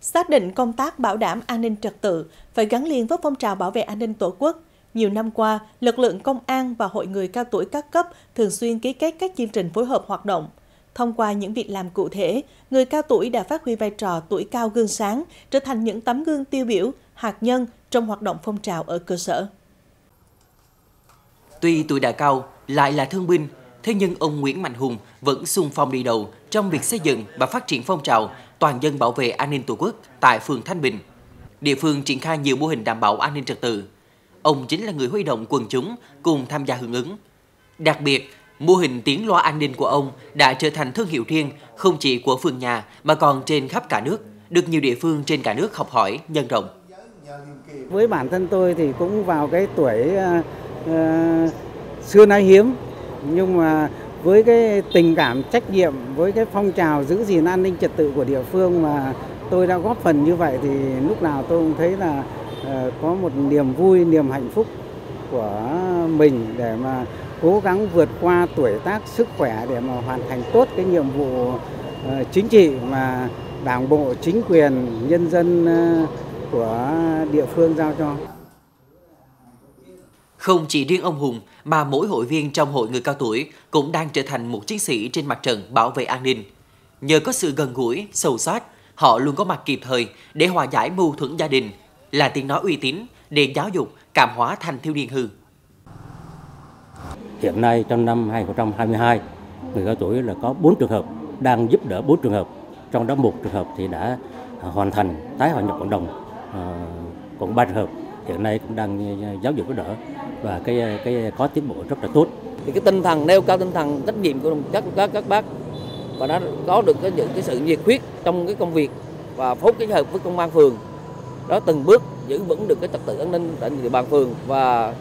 Xác định công tác bảo đảm an ninh trật tự phải gắn liền với phong trào bảo vệ an ninh Tổ quốc. Nhiều năm qua, lực lượng công an và hội người cao tuổi các cấp thường xuyên ký kết các chương trình phối hợp hoạt động. Thông qua những việc làm cụ thể, người cao tuổi đã phát huy vai trò tuổi cao gương sáng, trở thành những tấm gương tiêu biểu, hạt nhân trong hoạt động phong trào ở cơ sở. Tuy tuổi đã cao, lại là thương binh, thế nhưng ông Nguyễn Mạnh Hùng vẫn sung phong đi đầu trong việc xây dựng và phát triển phong trào toàn dân bảo vệ an ninh Tổ quốc tại phường Thanh Bình. Địa phương triển khai nhiều mô hình đảm bảo an ninh trật tự. Ông chính là người huy động quần chúng cùng tham gia hưởng ứng. Đặc biệt, mô hình tiếng loa an ninh của ông đã trở thành thương hiệu riêng không chỉ của phường nhà mà còn trên khắp cả nước, được nhiều địa phương trên cả nước học hỏi, nhân rộng. Với bản thân tôi thì cũng vào cái tuổi uh, xưa nay hiếm nhưng mà với cái tình cảm, trách nhiệm, với cái phong trào giữ gìn an ninh trật tự của địa phương mà tôi đã góp phần như vậy thì lúc nào tôi cũng thấy là ờ, có một niềm vui, niềm hạnh phúc của mình để mà cố gắng vượt qua tuổi tác, sức khỏe để mà hoàn thành tốt cái nhiệm vụ ờ, chính trị mà đảng bộ, chính quyền, nhân dân ờ, của địa phương giao cho không chỉ riêng ông Hùng mà mỗi hội viên trong hội người cao tuổi cũng đang trở thành một chiến sĩ trên mặt trận bảo vệ an ninh. Nhờ có sự gần gũi, sâu sát, họ luôn có mặt kịp thời để hòa giải mâu thuẫn gia đình, là tiếng nói uy tín để giáo dục, cảm hóa thành thiếu niên hư. Hiện nay trong năm 2022, người cao tuổi là có 4 trường hợp đang giúp đỡ 4 trường hợp, trong đó một trường hợp thì đã hoàn thành tái hòa nhập cộng đồng, ờ, còn 3 trường hợp hiện nay cũng đang ờ, giáo dục đỡ và cái ờ, cái có tiến bộ rất là tốt. Thì cái tinh thần nêu cao tinh thần trách nhiệm của các các các bác và đã có được cái những cái sự nhiệt huyết trong cái công việc và phối kết hợp với công an phường đó từng bước giữ vững được cái trật tự an ninh tại địa bàn phường và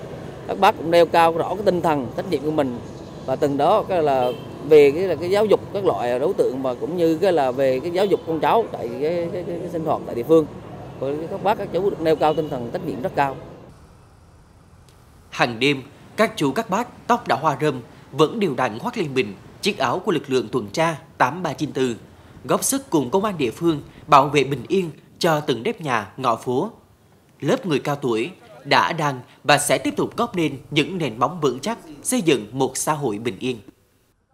các bác cũng nêu cao rõ cái tinh thần trách nhiệm của mình và từng đó cái là về cái là cái giáo dục các loại đối tượng mà cũng như cái là về cái giáo dục con cháu tại cái, cái, cái, cái sinh hoạt tại địa phương các bác các chú được nêu cao tinh thần trách nhiệm rất cao Hàng đêm, các chú các bác tóc đã hoa râm vẫn đều đặn khoác lên mình chiếc áo của lực lượng tuần tra 8394, góp sức cùng công an địa phương bảo vệ bình yên cho từng nếp nhà, ngõ phố. Lớp người cao tuổi đã đang và sẽ tiếp tục góp nên những nền móng vững chắc xây dựng một xã hội bình yên.